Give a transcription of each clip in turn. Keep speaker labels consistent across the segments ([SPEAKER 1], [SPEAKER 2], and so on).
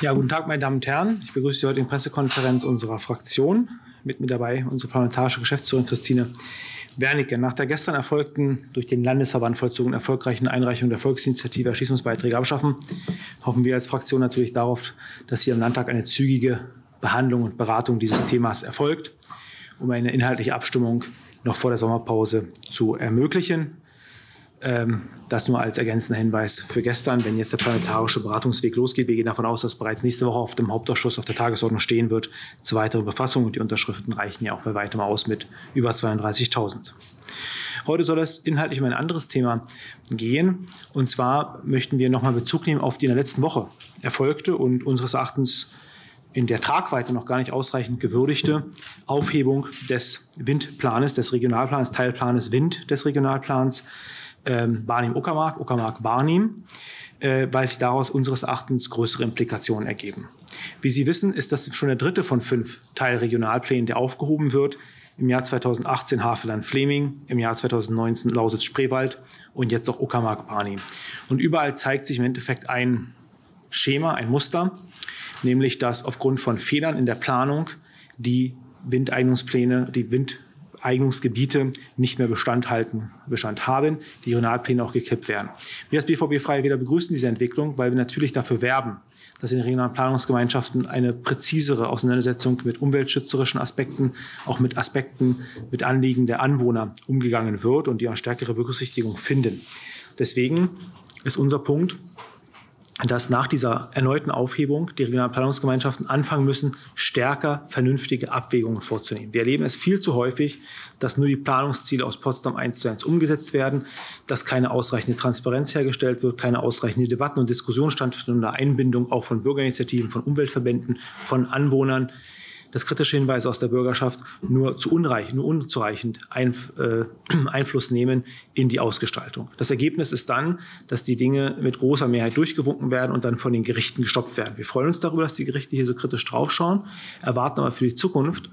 [SPEAKER 1] Ja, guten Tag, meine Damen und Herren. Ich begrüße Sie heute in Pressekonferenz unserer Fraktion. Mit mir dabei unsere parlamentarische Geschäftsführerin Christine Wernicke. Nach der gestern erfolgten, durch den Landesverband vollzogenen erfolgreichen Einreichung der Volksinitiative Erschließungsbeiträge abschaffen, hoffen wir als Fraktion natürlich darauf, dass hier im Landtag eine zügige Behandlung und Beratung dieses Themas erfolgt, um eine inhaltliche Abstimmung noch vor der Sommerpause zu ermöglichen. Ähm, das nur als ergänzender Hinweis für gestern, wenn jetzt der planetarische Beratungsweg losgeht. Wir gehen davon aus, dass bereits nächste Woche auf dem Hauptausschuss auf der Tagesordnung stehen wird zur weiteren Befassung. Und die Unterschriften reichen ja auch bei weitem aus mit über 32.000. Heute soll es inhaltlich um ein anderes Thema gehen. Und zwar möchten wir nochmal Bezug nehmen auf die in der letzten Woche erfolgte und unseres Erachtens in der Tragweite noch gar nicht ausreichend gewürdigte Aufhebung des Windplanes, des Regionalplans, Teilplanes Wind des Regionalplans ähm, Barnim-Uckermark, Uckermark-Barnim, äh, weil sich daraus unseres Erachtens größere Implikationen ergeben. Wie Sie wissen, ist das schon der dritte von fünf Teilregionalplänen, der aufgehoben wird. Im Jahr 2018 Havelland-Fleming, im Jahr 2019 Lausitz-Spreewald und jetzt auch Uckermark-Barnim. Und überall zeigt sich im Endeffekt ein Schema, ein Muster, nämlich dass aufgrund von Fehlern in der Planung die Windeignungspläne, die Wind Eignungsgebiete nicht mehr Bestand halten, Bestand haben, die Regionalpläne auch gekippt werden. Wir als BVB Freie Wähler begrüßen diese Entwicklung, weil wir natürlich dafür werben, dass in den regionalen Planungsgemeinschaften eine präzisere Auseinandersetzung mit umweltschützerischen Aspekten, auch mit Aspekten, mit Anliegen der Anwohner umgegangen wird und die auch stärkere Berücksichtigung finden. Deswegen ist unser Punkt, dass nach dieser erneuten Aufhebung die regionalen Planungsgemeinschaften anfangen müssen, stärker vernünftige Abwägungen vorzunehmen. Wir erleben es viel zu häufig, dass nur die Planungsziele aus Potsdam eins zu eins umgesetzt werden, dass keine ausreichende Transparenz hergestellt wird, keine ausreichende Debatten und Diskussionen stattfinden unter Einbindung auch von Bürgerinitiativen, von Umweltverbänden, von Anwohnern dass kritische Hinweise aus der Bürgerschaft nur zu unreichend, nur unzureichend Einf äh, Einfluss nehmen in die Ausgestaltung. Das Ergebnis ist dann, dass die Dinge mit großer Mehrheit durchgewunken werden und dann von den Gerichten gestoppt werden. Wir freuen uns darüber, dass die Gerichte hier so kritisch draufschauen, erwarten aber für die Zukunft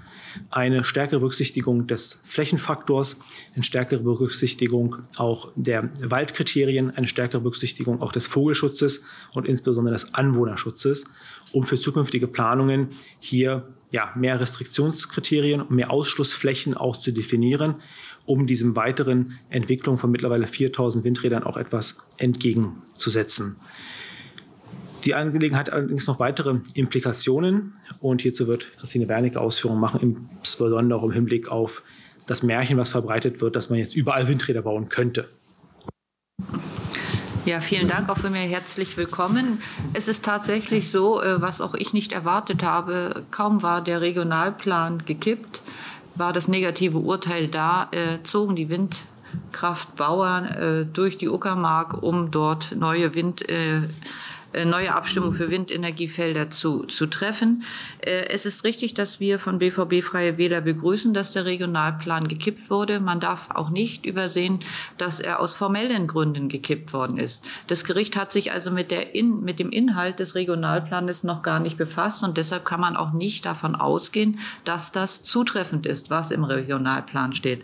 [SPEAKER 1] eine stärkere Berücksichtigung des Flächenfaktors, eine stärkere Berücksichtigung auch der Waldkriterien, eine stärkere Berücksichtigung auch des Vogelschutzes und insbesondere des Anwohnerschutzes, um für zukünftige Planungen hier ja, mehr Restriktionskriterien, mehr Ausschlussflächen auch zu definieren, um diesem weiteren Entwicklung von mittlerweile 4000 Windrädern auch etwas entgegenzusetzen. Die Angelegenheit hat allerdings noch weitere Implikationen und hierzu wird Christine Wernicke Ausführungen machen, insbesondere im Hinblick auf das Märchen, was verbreitet wird, dass man jetzt überall Windräder bauen könnte.
[SPEAKER 2] Ja, vielen Dank auch für mir herzlich willkommen. Es ist tatsächlich so, äh, was auch ich nicht erwartet habe, kaum war der Regionalplan gekippt, war das negative Urteil da, äh, zogen die Windkraftbauern äh, durch die Uckermark, um dort neue Wind äh, neue Abstimmung für Windenergiefelder zu, zu treffen. Äh, es ist richtig, dass wir von BVB Freie Wähler begrüßen, dass der Regionalplan gekippt wurde. Man darf auch nicht übersehen, dass er aus formellen Gründen gekippt worden ist. Das Gericht hat sich also mit, der In, mit dem Inhalt des Regionalplanes noch gar nicht befasst und deshalb kann man auch nicht davon ausgehen, dass das zutreffend ist, was im Regionalplan steht.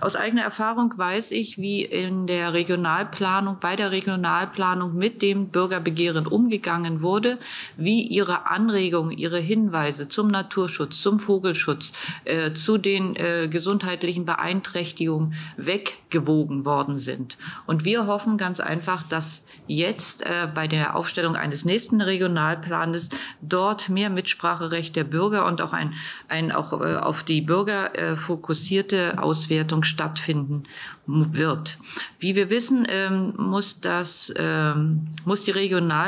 [SPEAKER 2] Aus eigener Erfahrung weiß ich, wie in der Regionalplanung, bei der Regionalplanung mit dem Bürgerbegehren Bürgerinnen umgegangen wurde, wie ihre Anregungen, ihre Hinweise zum Naturschutz, zum Vogelschutz, äh, zu den äh, gesundheitlichen Beeinträchtigungen weggewogen worden sind. Und wir hoffen ganz einfach, dass jetzt äh, bei der Aufstellung eines nächsten Regionalplanes dort mehr Mitspracherecht der Bürger und auch ein, ein auch äh, auf die Bürger äh, fokussierte Auswertung stattfinden wird. Wie wir wissen, ähm, muss das ähm, muss die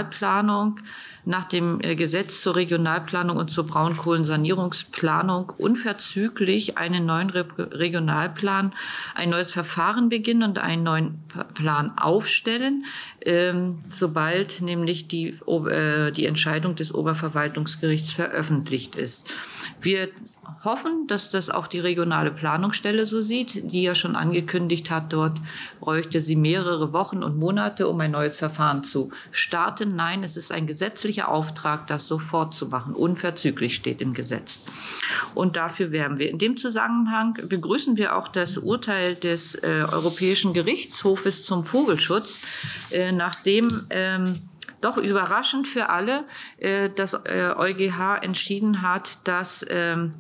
[SPEAKER 2] Regionalplanung nach dem äh, Gesetz zur Regionalplanung und zur Braunkohlensanierungsplanung unverzüglich einen neuen Re Regionalplan, ein neues Verfahren beginnen und einen neuen Plan aufstellen, ähm, sobald nämlich die, äh, die Entscheidung des Oberverwaltungsgerichts veröffentlicht ist. Wir hoffen, dass das auch die regionale Planungsstelle so sieht, die ja schon angekündigt hat, dort bräuchte sie mehrere Wochen und Monate, um ein neues Verfahren zu starten. Nein, es ist ein gesetzlicher Auftrag, das sofort zu machen. Unverzüglich steht im Gesetz. Und dafür werden wir. In dem Zusammenhang begrüßen wir auch das Urteil des äh, Europäischen Gerichtshofes zum Vogelschutz, äh, nachdem ähm, doch überraschend für alle, äh, dass äh, EuGH entschieden hat, dass ähm,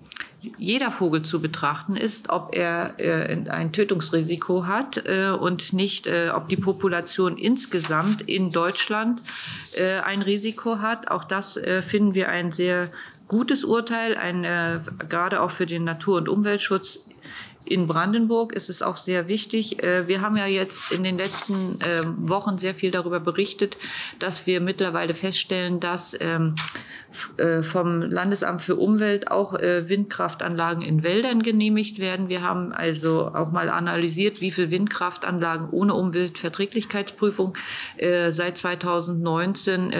[SPEAKER 2] jeder Vogel zu betrachten ist, ob er äh, ein Tötungsrisiko hat und nicht, ob die Population insgesamt in Deutschland ein Risiko hat. Auch das finden wir ein sehr gutes Urteil, ein, gerade auch für den Natur- und Umweltschutz in Brandenburg ist es auch sehr wichtig. Äh, wir haben ja jetzt in den letzten ähm, Wochen sehr viel darüber berichtet, dass wir mittlerweile feststellen, dass ähm, äh, vom Landesamt für Umwelt auch äh, Windkraftanlagen in Wäldern genehmigt werden. Wir haben also auch mal analysiert, wie viele Windkraftanlagen ohne Umweltverträglichkeitsprüfung seit 2019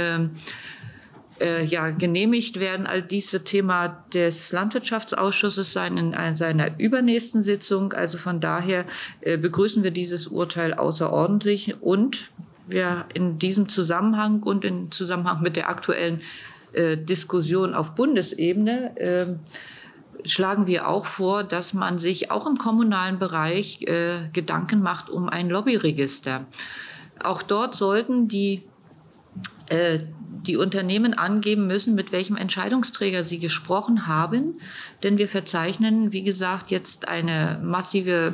[SPEAKER 2] äh, ja, genehmigt werden. All dies wird Thema des Landwirtschaftsausschusses sein in seiner übernächsten Sitzung. Also von daher äh, begrüßen wir dieses Urteil außerordentlich und wir in diesem Zusammenhang und im Zusammenhang mit der aktuellen äh, Diskussion auf Bundesebene äh, schlagen wir auch vor, dass man sich auch im kommunalen Bereich äh, Gedanken macht um ein Lobbyregister. Auch dort sollten die äh, die Unternehmen angeben müssen, mit welchem Entscheidungsträger sie gesprochen haben. Denn wir verzeichnen, wie gesagt, jetzt eine massive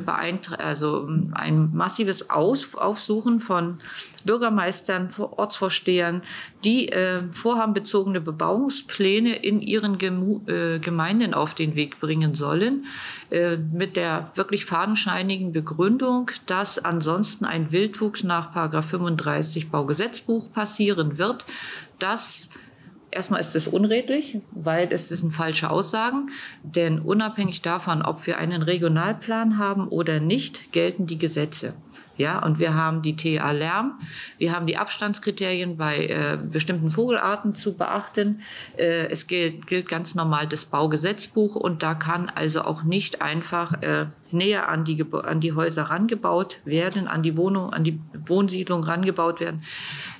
[SPEAKER 2] also ein massives Aus Aufsuchen von Bürgermeistern, Ortsvorstehern, die äh, vorhabenbezogene Bebauungspläne in ihren Gemu äh, Gemeinden auf den Weg bringen sollen, äh, mit der wirklich fadenscheinigen Begründung, dass ansonsten ein Wildwuchs nach 35 Baugesetzbuch passieren wird. Das Erstmal ist es unredlich, weil es sind falsche Aussagen, denn unabhängig davon, ob wir einen Regionalplan haben oder nicht, gelten die Gesetze. Ja, und wir haben die TA Lärm, wir haben die Abstandskriterien bei äh, bestimmten Vogelarten zu beachten. Äh, es gilt, gilt ganz normal das Baugesetzbuch und da kann also auch nicht einfach äh, näher an die, an die Häuser rangebaut werden, an die Wohnung, an die Wohnsiedlung rangebaut werden.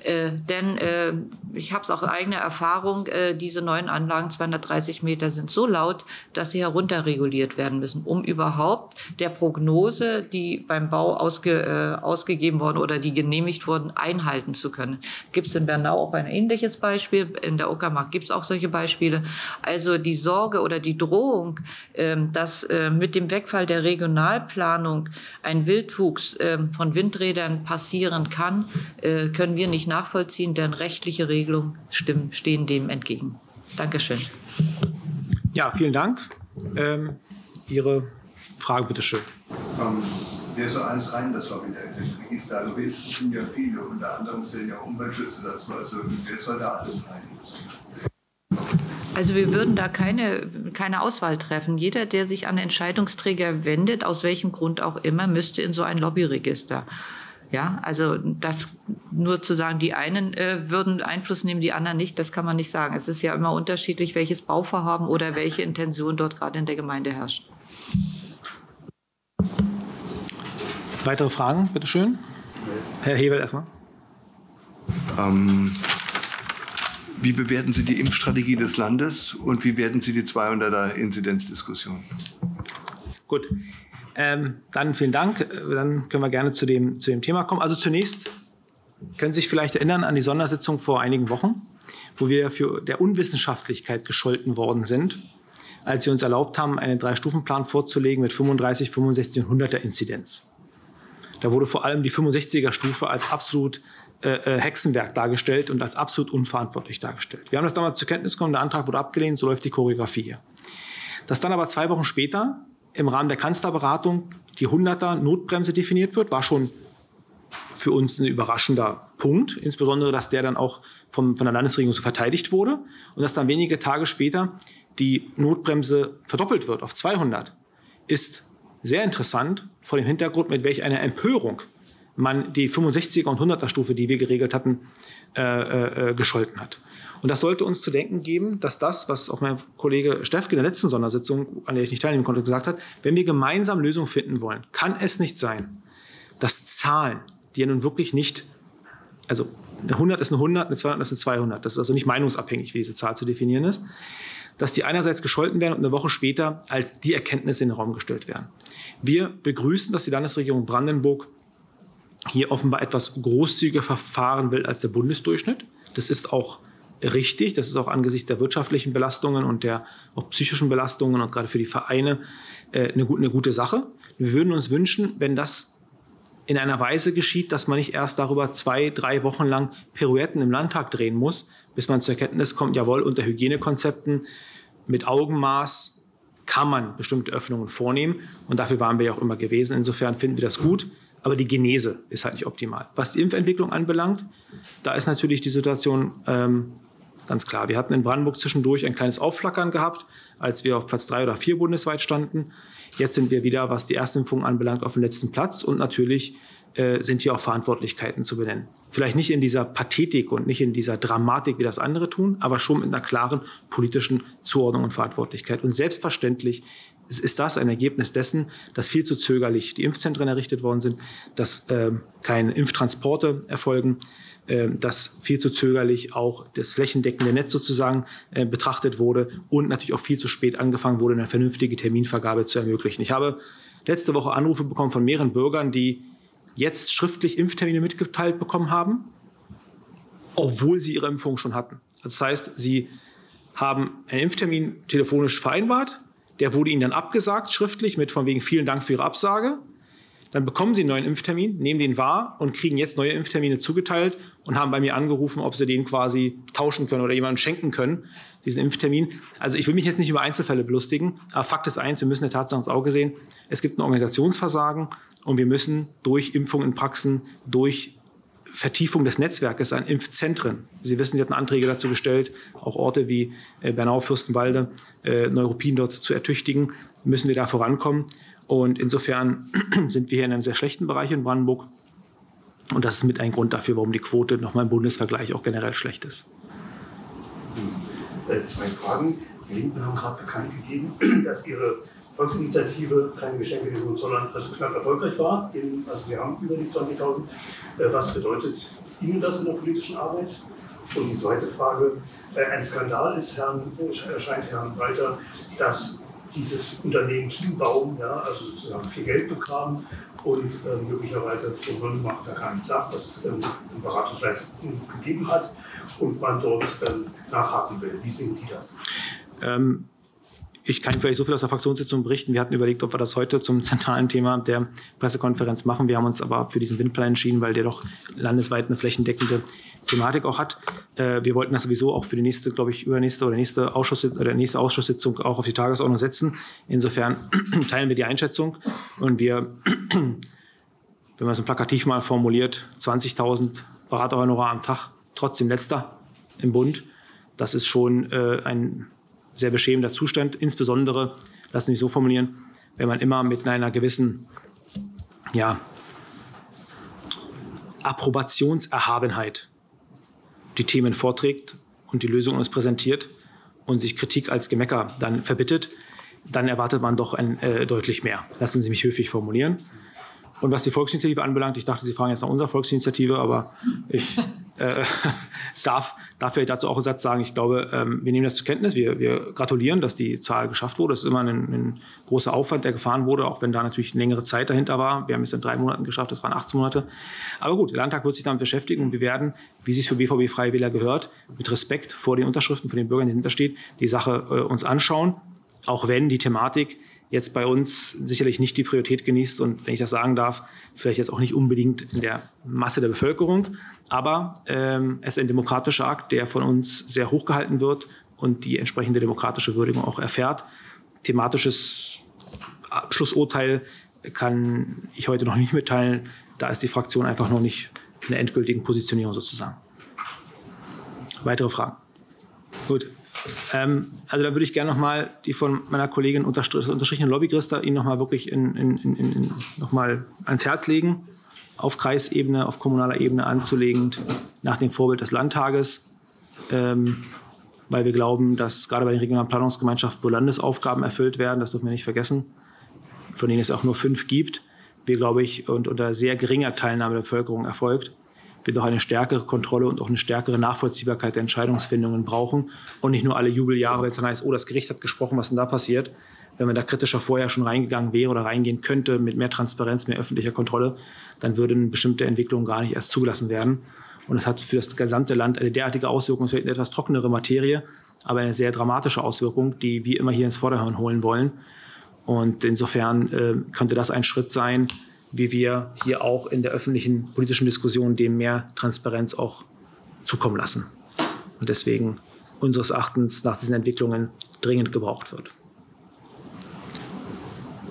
[SPEAKER 2] Äh, denn äh, ich habe es auch eigene Erfahrung, äh, diese neuen Anlagen, 230 Meter, sind so laut, dass sie herunterreguliert werden müssen, um überhaupt der Prognose, die beim Bau ausge, äh, ausgegeben worden oder die genehmigt wurden, einhalten zu können. Gibt es in Bernau auch ein ähnliches Beispiel? In der Uckermark gibt es auch solche Beispiele. Also die Sorge oder die Drohung, ähm, dass äh, mit dem Wegfall der Regionalplanung ein Wildwuchs ähm, von Windrädern passieren kann, äh, können wir nicht nachvollziehen, denn rechtliche Regelungen stimmen, stehen dem entgegen. Dankeschön.
[SPEAKER 1] Ja, vielen Dank. Ähm, Ihre Frage, bitte schön.
[SPEAKER 3] Ähm, wer soll alles rein, das Lobbyregister? Also wir sind ja viele, unter anderem sind ja Umweltschützer dazu. Also wer soll da alles rein?
[SPEAKER 2] Also wir würden da keine, keine Auswahl treffen. Jeder, der sich an Entscheidungsträger wendet, aus welchem Grund auch immer, müsste in so ein Lobbyregister. Ja, also das nur zu sagen, die einen äh, würden Einfluss nehmen, die anderen nicht, das kann man nicht sagen. Es ist ja immer unterschiedlich, welches Bauvorhaben oder welche Intention dort gerade in der Gemeinde herrscht.
[SPEAKER 1] Weitere Fragen, bitteschön. Herr Hebel erstmal.
[SPEAKER 3] Ähm, wie bewerten Sie die Impfstrategie des Landes und wie bewerten Sie die 200er Inzidenzdiskussion?
[SPEAKER 1] Gut, ähm, dann vielen Dank. Dann können wir gerne zu dem, zu dem Thema kommen. Also zunächst können Sie sich vielleicht erinnern an die Sondersitzung vor einigen Wochen, wo wir für der Unwissenschaftlichkeit gescholten worden sind, als wir uns erlaubt haben, einen Drei-Stufen-Plan vorzulegen mit 35, 65 und 100er Inzidenz. Da wurde vor allem die 65er Stufe als absolut äh, äh, Hexenwerk dargestellt und als absolut unverantwortlich dargestellt. Wir haben das damals zur Kenntnis genommen, der Antrag wurde abgelehnt, so läuft die Choreografie hier. Dass dann aber zwei Wochen später im Rahmen der Kanzlerberatung die 100er Notbremse definiert wird, war schon für uns ein überraschender Punkt, insbesondere, dass der dann auch vom, von der Landesregierung so verteidigt wurde und dass dann wenige Tage später die Notbremse verdoppelt wird auf 200, ist sehr interessant vor dem Hintergrund, mit welch einer Empörung man die 65er und 100er Stufe, die wir geregelt hatten, äh, äh, gescholten hat. Und das sollte uns zu denken geben, dass das, was auch mein Kollege Steffke in der letzten Sondersitzung, an der ich nicht teilnehmen konnte, gesagt hat, wenn wir gemeinsam Lösungen finden wollen, kann es nicht sein, dass Zahlen, die ja nun wirklich nicht, also eine 100 ist eine 100, eine 200 ist eine 200, das ist also nicht meinungsabhängig, wie diese Zahl zu definieren ist, dass die einerseits gescholten werden und eine Woche später als die Erkenntnisse in den Raum gestellt werden. Wir begrüßen, dass die Landesregierung Brandenburg hier offenbar etwas großzügiger verfahren will als der Bundesdurchschnitt. Das ist auch richtig. Das ist auch angesichts der wirtschaftlichen Belastungen und der auch psychischen Belastungen und gerade für die Vereine äh, eine, eine gute Sache. Wir würden uns wünschen, wenn das in einer Weise geschieht, dass man nicht erst darüber zwei, drei Wochen lang Pirouetten im Landtag drehen muss, bis man zur Erkenntnis kommt, jawohl, unter Hygienekonzepten mit Augenmaß kann man bestimmte Öffnungen vornehmen. Und dafür waren wir ja auch immer gewesen. Insofern finden wir das gut. Aber die Genese ist halt nicht optimal. Was die Impfentwicklung anbelangt, da ist natürlich die Situation ähm, ganz klar. Wir hatten in Brandenburg zwischendurch ein kleines Aufflackern gehabt, als wir auf Platz drei oder vier bundesweit standen. Jetzt sind wir wieder, was die Erstimpfung anbelangt, auf dem letzten Platz. Und natürlich äh, sind hier auch Verantwortlichkeiten zu benennen. Vielleicht nicht in dieser Pathetik und nicht in dieser Dramatik, wie das andere tun, aber schon mit einer klaren politischen Zuordnung und Verantwortlichkeit. Und selbstverständlich ist das ein Ergebnis dessen, dass viel zu zögerlich die Impfzentren errichtet worden sind, dass äh, keine Impftransporte erfolgen, äh, dass viel zu zögerlich auch das flächendeckende Netz sozusagen äh, betrachtet wurde und natürlich auch viel zu spät angefangen wurde, eine vernünftige Terminvergabe zu ermöglichen. Ich habe letzte Woche Anrufe bekommen von mehreren Bürgern, die jetzt schriftlich Impftermine mitgeteilt bekommen haben, obwohl sie ihre Impfung schon hatten. Das heißt, sie haben einen Impftermin telefonisch vereinbart, der wurde ihnen dann abgesagt schriftlich mit von wegen vielen Dank für Ihre Absage. Dann bekommen sie einen neuen Impftermin, nehmen den wahr und kriegen jetzt neue Impftermine zugeteilt und haben bei mir angerufen, ob sie den quasi tauschen können oder jemandem schenken können, diesen Impftermin. Also ich will mich jetzt nicht über Einzelfälle belustigen, aber Fakt ist eins, wir müssen der Tatsache ins Auge sehen, es gibt ein Organisationsversagen und wir müssen durch Impfungen in Praxen, durch Vertiefung des Netzwerkes an Impfzentren. Sie wissen, Sie hatten Anträge dazu gestellt, auch Orte wie äh, Bernau, Fürstenwalde, äh, Neuruppin dort zu ertüchtigen, müssen wir da vorankommen. Und insofern sind wir hier in einem sehr schlechten Bereich in Brandenburg. Und das ist mit ein Grund dafür, warum die Quote nochmal im Bundesvergleich auch generell schlecht ist.
[SPEAKER 4] Äh, zwei Fragen. Die Linken haben gerade bekannt gegeben, dass ihre Volksinitiative Keine Geschenke in Hohenzollern also knapp erfolgreich war. also wir haben über die 20.000. Äh, was bedeutet Ihnen das in der politischen Arbeit? Und die zweite Frage, äh, ein Skandal ist Herrn, erscheint Herrn Walter, dass dieses Unternehmen Kienbaum, ja, also sozusagen viel Geld bekam und äh, möglicherweise Frau Rönnbach da gar nichts sagt, dass es ähm, eine Beratungsleistung gegeben hat und man dort ähm, nachhaken will. Wie sehen Sie das?
[SPEAKER 1] Ähm, ich kann vielleicht so viel aus der Fraktionssitzung berichten. Wir hatten überlegt, ob wir das heute zum zentralen Thema der Pressekonferenz machen. Wir haben uns aber für diesen Windplan entschieden, weil der doch landesweit eine flächendeckende Thematik auch hat. Äh, wir wollten das sowieso auch für die nächste, glaube ich, übernächste oder nächste, Ausschuss, oder nächste Ausschusssitzung auch auf die Tagesordnung setzen. Insofern teilen wir die Einschätzung und wir, wenn man es plakativ mal formuliert, 20.000 Beraterhonorar am Tag, trotzdem letzter im Bund. Das ist schon äh, ein sehr beschämender Zustand. Insbesondere, lassen Sie mich so formulieren, wenn man immer mit einer gewissen ja, Approbationserhabenheit die Themen vorträgt und die Lösungen uns präsentiert und sich Kritik als Gemecker dann verbittet, dann erwartet man doch ein, äh, deutlich mehr. Lassen Sie mich höflich formulieren. Und was die Volksinitiative anbelangt, ich dachte, Sie fragen jetzt nach unserer Volksinitiative, aber ich äh, darf, darf vielleicht dazu auch einen Satz sagen. Ich glaube, ähm, wir nehmen das zur Kenntnis. Wir, wir gratulieren, dass die Zahl geschafft wurde. Das ist immer ein, ein, großer Aufwand, der gefahren wurde, auch wenn da natürlich längere Zeit dahinter war. Wir haben es in drei Monaten geschafft, das waren 18 Monate. Aber gut, der Landtag wird sich damit beschäftigen und wir werden, wie es sich für BVB Freie Wähler gehört, mit Respekt vor den Unterschriften von den Bürgern, die dahinter steht, die Sache äh, uns anschauen. Auch wenn die Thematik jetzt bei uns sicherlich nicht die Priorität genießt und wenn ich das sagen darf, vielleicht jetzt auch nicht unbedingt in der Masse der Bevölkerung, aber ähm, es ist ein demokratischer Akt, der von uns sehr hochgehalten wird und die entsprechende demokratische Würdigung auch erfährt. Thematisches Abschlussurteil kann ich heute noch nicht mitteilen. Da ist die Fraktion einfach noch nicht in der endgültigen Positionierung sozusagen. Weitere Fragen? Gut. Ähm, also da würde ich gerne nochmal die von meiner Kollegin unterstrichene Lobbygrista Ihnen nochmal wirklich in, in, in, in, noch mal ans Herz legen, auf Kreisebene, auf kommunaler Ebene anzulegend, nach dem Vorbild des Landtages, ähm, weil wir glauben, dass gerade bei den regionalen Planungsgemeinschaften, wo Landesaufgaben erfüllt werden, das dürfen wir nicht vergessen, von denen es auch nur fünf gibt, wir, glaube ich, und unter sehr geringer Teilnahme der Bevölkerung erfolgt, wir doch eine stärkere Kontrolle und auch eine stärkere Nachvollziehbarkeit der Entscheidungsfindungen brauchen und nicht nur alle Jubeljahre, wenn es dann heißt, oh, das Gericht hat gesprochen, was denn da passiert. Wenn man da kritischer vorher schon reingegangen wäre oder reingehen könnte mit mehr Transparenz, mehr öffentlicher Kontrolle, dann würden bestimmte Entwicklungen gar nicht erst zugelassen werden. Und es hat für das gesamte Land eine derartige Auswirkung, es wird eine etwas trockenere Materie, aber eine sehr dramatische Auswirkung, die wir immer hier ins Vorderhirn holen wollen. Und insofern äh, könnte das ein Schritt sein, wie wir hier auch in der öffentlichen politischen Diskussion dem mehr Transparenz auch zukommen lassen. Und deswegen unseres Erachtens nach diesen Entwicklungen dringend gebraucht wird.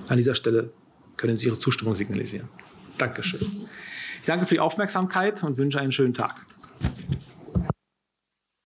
[SPEAKER 1] An dieser Stelle können Sie Ihre Zustimmung signalisieren. Dankeschön. Ich danke für die Aufmerksamkeit und wünsche einen schönen Tag.